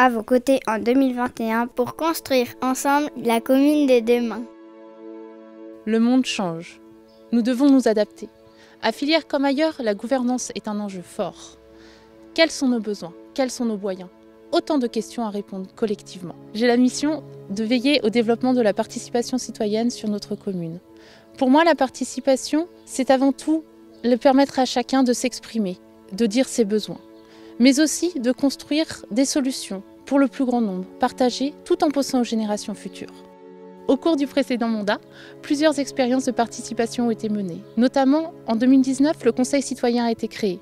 à vos côtés en 2021 pour construire ensemble la commune de demain. Le monde change. Nous devons nous adapter. À filière comme ailleurs, la gouvernance est un enjeu fort. Quels sont nos besoins? Quels sont nos moyens? Autant de questions à répondre collectivement. J'ai la mission de veiller au développement de la participation citoyenne sur notre commune. Pour moi, la participation, c'est avant tout le permettre à chacun de s'exprimer, de dire ses besoins, mais aussi de construire des solutions pour le plus grand nombre, partagées tout en pensant aux générations futures. Au cours du précédent mandat, plusieurs expériences de participation ont été menées. Notamment, en 2019, le Conseil citoyen a été créé.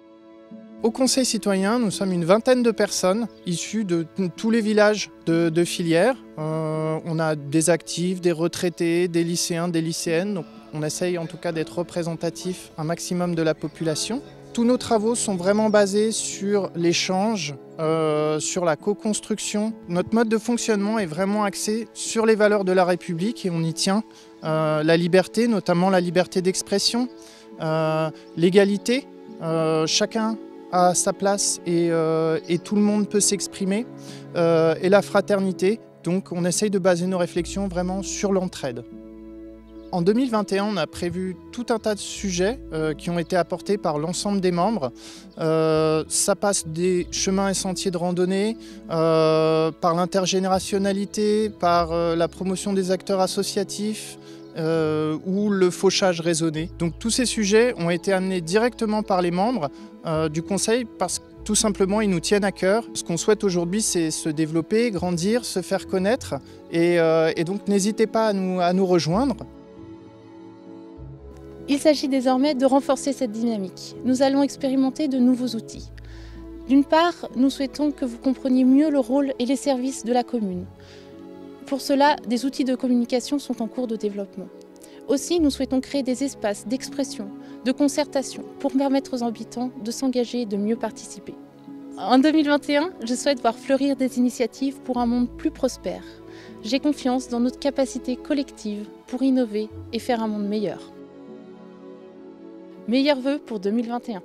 Au Conseil citoyen, nous sommes une vingtaine de personnes issues de tous les villages de, filière. Euh, on a des actifs, des retraités, des lycéens, des lycéennes. On essaye en tout cas d'être représentatif un maximum de la population. Tous nos travaux sont vraiment basés sur l'échange, euh, sur la co-construction. Notre mode de fonctionnement est vraiment axé sur les valeurs de la République et on y tient. Euh, la liberté, notamment la liberté d'expression, l'égalité, chacun à sa place euh, et, tout le monde peut s'exprimer, euh, et la fraternité. Donc on essaye de baser nos réflexions vraiment sur l'entraide. En 2021, on a prévu tout un tas de sujets euh, qui ont été apportés par l'ensemble des membres. ça passe des chemins et sentiers de randonnée, par l'intergénérationnalité, par la promotion des acteurs associatifs, euh, ou le fauchage raisonné. Donc tous ces sujets ont été amenés directement par les membres euh, du Conseil parce que tout simplement ils nous tiennent à cœur. Ce qu'on souhaite aujourd'hui c'est se développer, grandir, se faire connaître et, euh, donc n'hésitez pas à nous, à nous rejoindre. Il s'agit désormais de renforcer cette dynamique. Nous allons expérimenter de nouveaux outils. D'une part, nous souhaitons que vous compreniez mieux le rôle et les services de la commune. Pour cela, des outils de communication sont en cours de développement. Aussi, nous souhaitons créer des espaces d'expression, de concertation, pour permettre aux habitants de s'engager et de mieux participer. En 2021, je souhaite voir fleurir des initiatives pour un monde plus prospère. J'ai confiance dans notre capacité collective pour innover et faire un monde meilleur. Meilleurs vœux pour 2021.